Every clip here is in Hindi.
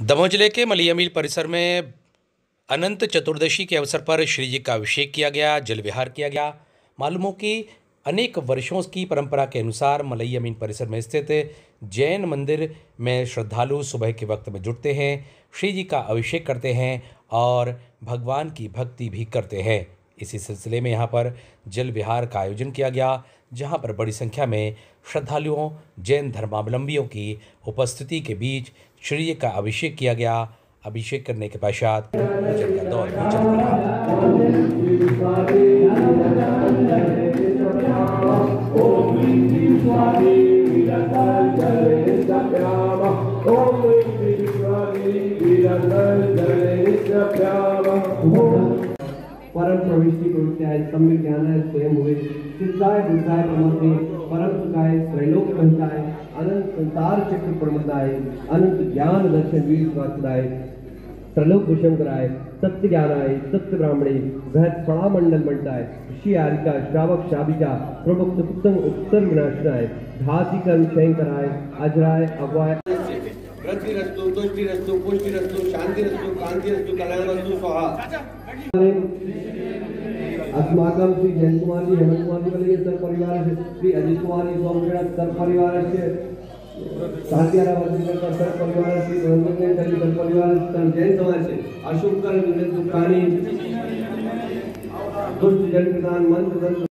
दमोह ज़िले के मलियामील परिसर में अनंत चतुर्दशी के अवसर पर श्री जी का अभिषेक किया गया, जल विहार किया गया। मालूम हो कि अनेक वर्षों की परंपरा के अनुसार मलैया परिसर में स्थित जैन मंदिर में श्रद्धालु सुबह के वक्त में जुटते हैं, श्री जी का अभिषेक करते हैं और भगवान की भक्ति भी करते हैं। इसी सिलसिले में यहाँ पर जल विहार का आयोजन किया गया जहाँ पर बड़ी संख्या में श्रद्धालुओं जैन धर्मावलंबियों की उपस्थिति के बीच श्री का अभिषेक किया गया अभिषेक करने के पश्चात पूजन का दौर भी चल पड़ा परम प्रविष्टि प्रवृत्तियाय सम्य ज्ञानाय स्वयं हुए। सिद्धाय बुद्धाय प्रमते परम सुखाय त्रैलोक पंचाय, अनंत संसार चक्र प्रमदाय अनंत ज्ञान दर्शन वीर स्वात्दाय त्रलोक भूषण कराय सत्य ज्ञानाय सत्य ब्राह्मणे बृहत पड़ा मंडल मंटाय ऋषि आरिका, श्रावक शाबिका, प्रमुख उत्तर विनाशनाय, धाति कर्म क्षय कराय अजराय अवय वृद्धिरस्तु तुष्टिरस्तु पुष्टिरस्तु शांतिरस्तु कांतिरस्तु कल्याणरस्तु स्वाहा। अस्माकं श्री जयंत कुमार जी हेमंत कुमार जी वाले सर परिवार से श्री अजित कुमार जी सोमगढ़ सर परिवार से साथियारा वर्गीकर का सर परिवार श्री रंजन कली सर परिवार सर जैन समाज से अशोक कर विनय दुकानी दुष्ट जन प्रदान मंत्र दंत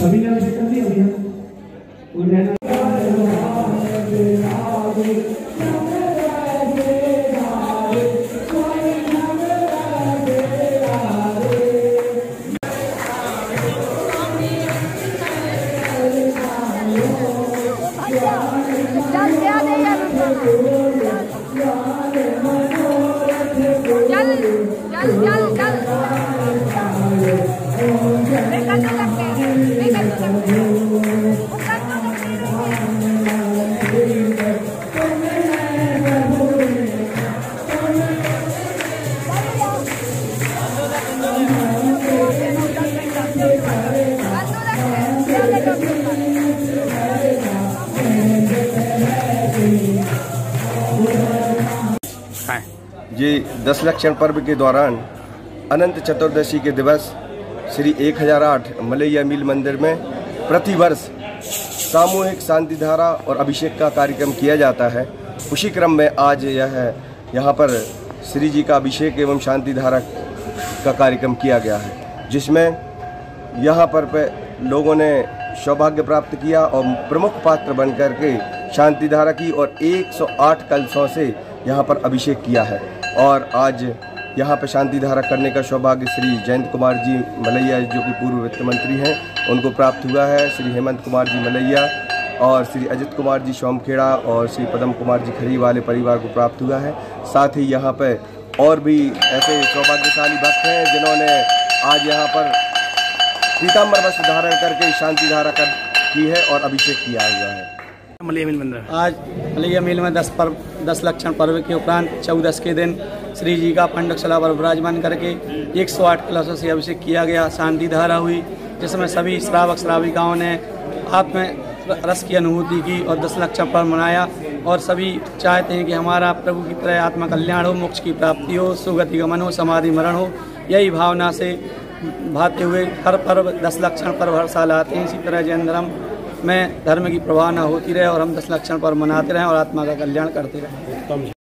सभी ने? कर दिया उन्हें चल ये दस लक्षण पर्व के दौरान अनंत चतुर्दशी के दिवस, श्री 1008 मलैया मिल मंदिर में प्रतिवर्ष सामूहिक शांति धारा और अभिषेक का कार्यक्रम किया जाता है। उसी क्रम में आज यह यहाँ पर श्री जी का अभिषेक एवं शांति धारा का कार्यक्रम किया गया है, जिसमें यहाँ पर लोगों ने सौभाग्य प्राप्त किया और प्रमुख पात्र बनकर के शांति धारा की और 108 कलशों से यहाँ पर अभिषेक किया है। और आज यहाँ पर शांति धारा करने का सौभाग्य श्री जयंत कुमार जी मलैया जो कि पूर्व वित्त मंत्री हैं, उनको प्राप्त हुआ है। श्री हेमंत कुमार जी मलैया और श्री अजित कुमार जी सोमखेड़ा और श्री पदम कुमार जी खरी वाले परिवार को प्राप्त हुआ है। साथ ही यहाँ पर और भी ऐसे सौभाग्यशाली भक्त हैं, जिन्होंने आज यहाँ पर पीताम्बर वस्त्र धारण करके शांति धारा कर की है और अभिषेक किया हुआ है। आज मलैया मेल में दस पर्व दस लक्षण पर्व के उपरांत चौदस के दिन श्री जी का पंडकशला पर विराजमान करके 108 कलशों से अभिषेक किया गया। शांति धारा हुई, जिसमें सभी श्रावक श्राविकाओं ने आत्म रस की अनुभूति की और दस लक्षण पर्व मनाया और सभी चाहते हैं कि हमारा प्रभु की तरह आत्मा कल्याण हो, मोक्ष की प्राप्ति हो, सुगति गमन हो, समाधि मरण हो। यही भावना से भाते हुए हर पर्व, दस लक्षण पर्व हर साल आते हैं। इसी तरह जैन धर्म में धर्म की प्रवाह न होती रहे और हम दस लक्षण पर मनाते रहें और आत्मा का कल्याण करते रहें।